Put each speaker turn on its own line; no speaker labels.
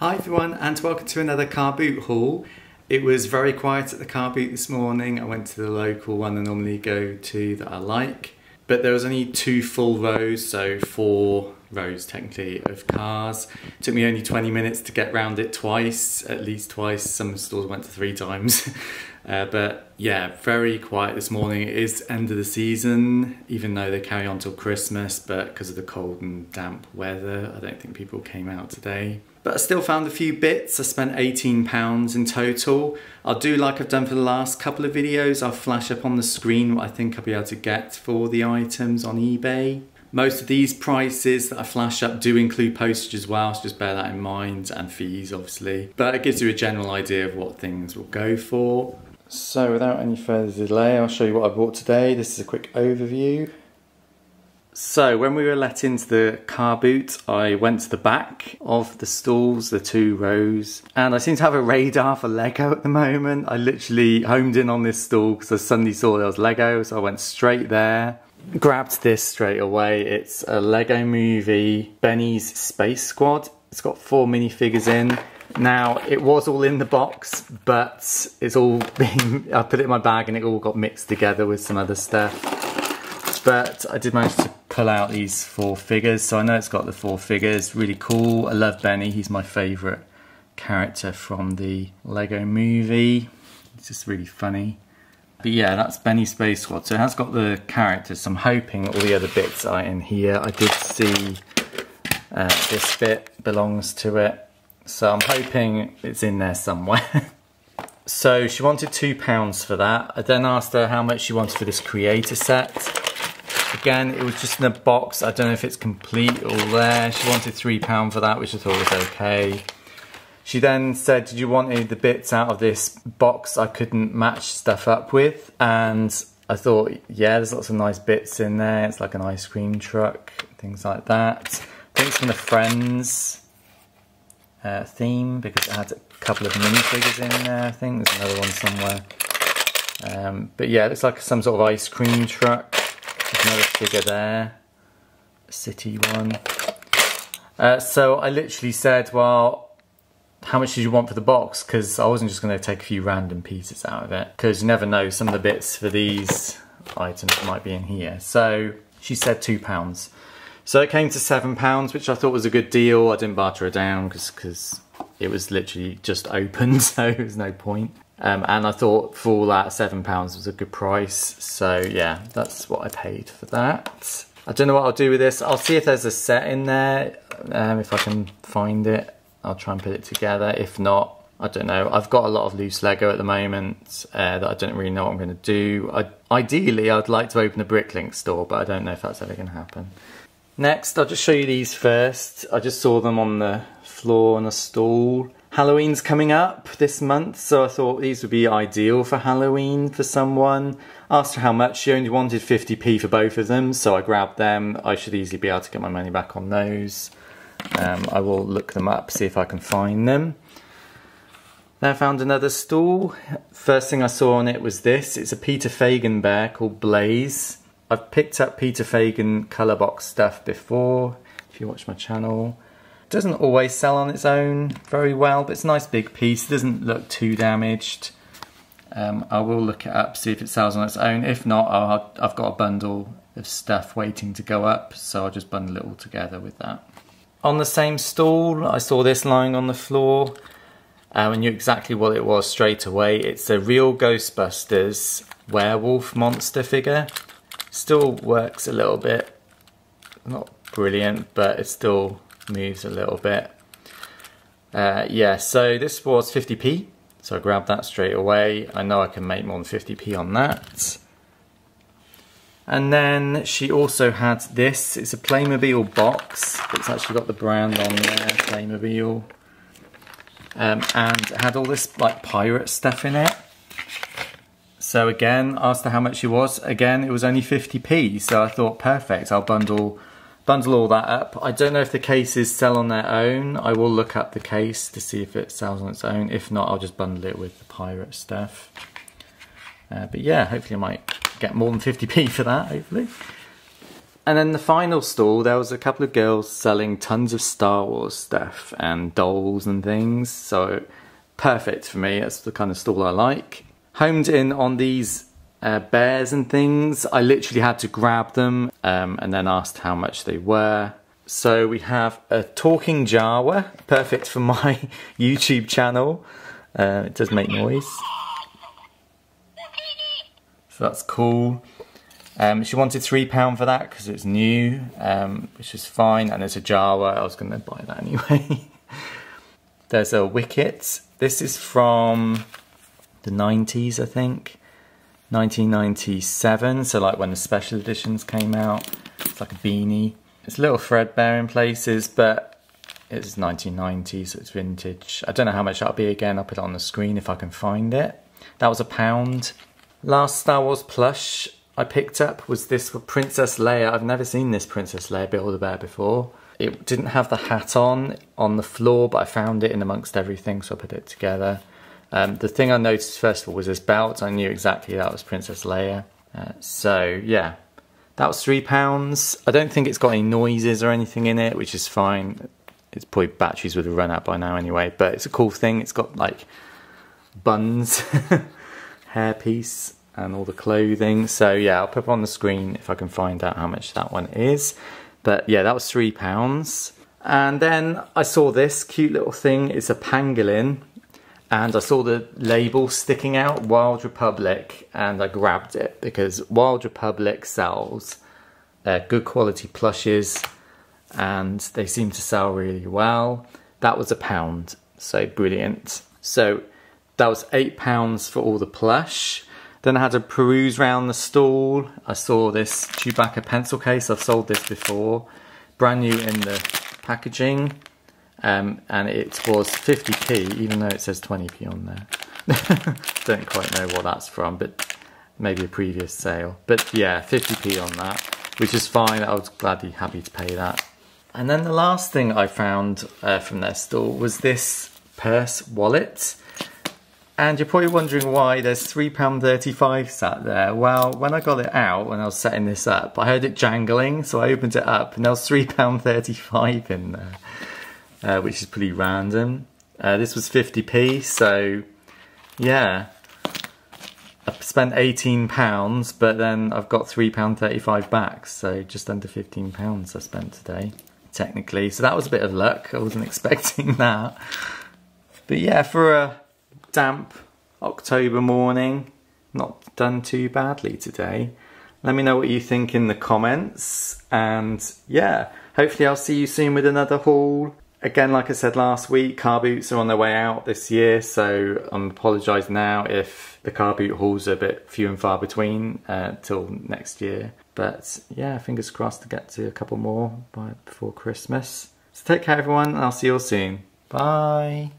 Hi everyone and welcome to another car boot haul. It was very quiet at the car boot this morning. I went to the local one I normally go to that I like. But there was only two full rows, so four rows technically of cars. It took me only 20 minutes to get round it twice, at least twice. Some stores went to three times. Uh, but yeah, very quiet this morning. It is end of the season, even though they carry on till Christmas, but because of the cold and damp weather, I don't think people came out today. But I still found a few bits. I spent £18 in total. I'll do like I've done for the last couple of videos. I'll flash up on the screen what I think I'll be able to get for the items on eBay. Most of these prices that I flash up do include postage as well, so just bear that in mind, and fees obviously. But it gives you a general idea of what things will go for. So without any further delay, I'll show you what I bought today. This is a quick overview. So when we were let into the car boot, I went to the back of the stalls, the two rows, and I seem to have a radar for Lego at the moment. I literally homed in on this stall because I suddenly saw there was Lego, so I went straight there. Grabbed this straight away. It's a Lego movie, Benny's Space Squad. It's got four minifigures in. Now, it was all in the box, but it's all been, I put it in my bag and it all got mixed together with some other stuff. But I did manage to pull out these four figures, so I know it's got the four figures, really cool. I love Benny, he's my favourite character from the Lego movie. It's just really funny. But yeah, that's Benny Space Squad. So it has got the characters. So I'm hoping all the other bits are in here. I did see uh, this bit belongs to it. So I'm hoping it's in there somewhere. so she wanted two pounds for that. I then asked her how much she wanted for this creator set. Again, it was just in a box. I don't know if it's complete or there. She wanted three pound for that, which I thought was okay. She then said, did you want any of the bits out of this box I couldn't match stuff up with? And I thought, yeah, there's lots of nice bits in there. It's like an ice cream truck, things like that. It's from the Friends uh, theme because it had a couple of minifigures in there. I think there's another one somewhere. Um, but yeah, it looks like some sort of ice cream truck. There's another figure there, city one. Uh, so I literally said, well, how much did you want for the box? Because I wasn't just going to take a few random pieces out of it. Because you never know, some of the bits for these items might be in here. So she said two pounds. So it came to seven pounds, which I thought was a good deal. I didn't barter her down because it was literally just open, so there was no point. Um, and I thought for that, seven pounds was a good price. So yeah, that's what I paid for that. I don't know what I'll do with this. I'll see if there's a set in there, um, if I can find it. I'll try and put it together. If not, I don't know. I've got a lot of loose Lego at the moment uh, that I don't really know what I'm going to do. I, ideally, I'd like to open a Bricklink store, but I don't know if that's ever going to happen. Next, I'll just show you these first. I just saw them on the floor on a stall. Halloween's coming up this month, so I thought these would be ideal for Halloween for someone. Asked her how much, she only wanted 50p for both of them, so I grabbed them. I should easily be able to get my money back on those. Um, I will look them up, see if I can find them. Then I found another stall. First thing I saw on it was this. It's a Peter Fagan bear called Blaze. I've picked up Peter Fagan colour box stuff before, if you watch my channel. Doesn't always sell on its own very well, but it's a nice big piece. It doesn't look too damaged. Um, I will look it up, see if it sells on its own. If not, I'll, I've got a bundle of stuff waiting to go up, so I'll just bundle it all together with that. On the same stall, I saw this lying on the floor. Um, I knew exactly what it was straight away. It's a real Ghostbusters werewolf monster figure. Still works a little bit. Not brilliant, but it still moves a little bit. Uh, yeah, so this was 50p. So I grabbed that straight away. I know I can make more than 50p on that. And then she also had this. It's a Playmobil box. It's actually got the brand on there, Playmobil. Um, and it had all this like pirate stuff in it. So again, asked her how much it was. Again, it was only 50p. So I thought, perfect, I'll bundle bundle all that up. I don't know if the cases sell on their own. I will look up the case to see if it sells on its own. If not, I'll just bundle it with the pirate stuff. Uh, but yeah, hopefully I might get more than 50p for that, hopefully. And then the final stall, there was a couple of girls selling tons of Star Wars stuff and dolls and things. So perfect for me. That's the kind of stall I like. Homed in on these uh, bears and things. I literally had to grab them um, and then asked how much they were. So we have a talking Jawa, perfect for my YouTube channel. Uh, it does make noise. So that's cool. Um, she wanted £3 for that because it's new, um, which is fine. And there's a Jawa, I was going to buy that anyway. there's a Wicket. This is from the 90s, I think. 1997, so like when the special editions came out. It's like a beanie. It's a little threadbare in places, but it's 1990, so it's vintage. I don't know how much that'll be again. I'll put it on the screen if I can find it. That was a pound. Last Star Wars plush I picked up was this Princess Leia. I've never seen this Princess Leia Build-A-Bear before. It didn't have the hat on on the floor, but I found it in amongst everything, so I put it together. Um, the thing I noticed first of all was this belt. I knew exactly that was Princess Leia. Uh, so yeah, that was three pounds. I don't think it's got any noises or anything in it, which is fine. It's probably batteries would have run out by now anyway, but it's a cool thing. It's got like buns, hairpiece, and all the clothing. So yeah, I'll put on the screen if I can find out how much that one is. But yeah, that was three pounds. And then I saw this cute little thing. It's a pangolin and I saw the label sticking out, Wild Republic, and I grabbed it because Wild Republic sells uh, good quality plushes and they seem to sell really well. That was a pound, so brilliant. So that was eight pounds for all the plush. Then I had to peruse around the stall. I saw this Chewbacca pencil case. I've sold this before. Brand new in the packaging um, and it was 50p even though it says 20p on there. Don't quite know what that's from but maybe a previous sale. But yeah 50p on that which is fine. I was gladly happy to pay that. And then the last thing I found uh, from their store was this purse wallet. And you're probably wondering why there's £3.35 sat there. Well, when I got it out, when I was setting this up, I heard it jangling, so I opened it up and there was £3.35 in there uh, which is pretty random. Uh, this was 50p, so yeah. I spent £18, but then I've got £3.35 back, so just under £15 I spent today, technically. So that was a bit of luck, I wasn't expecting that. But yeah, for a damp October morning, not done too badly today. Let me know what you think in the comments, and yeah, hopefully I'll see you soon with another haul. Again, like I said last week, car boots are on their way out this year, so I'm apologise now if the car boot hauls are a bit few and far between uh, till next year. But yeah, fingers crossed to get to a couple more by before Christmas. So take care everyone, and I'll see you all soon. Bye!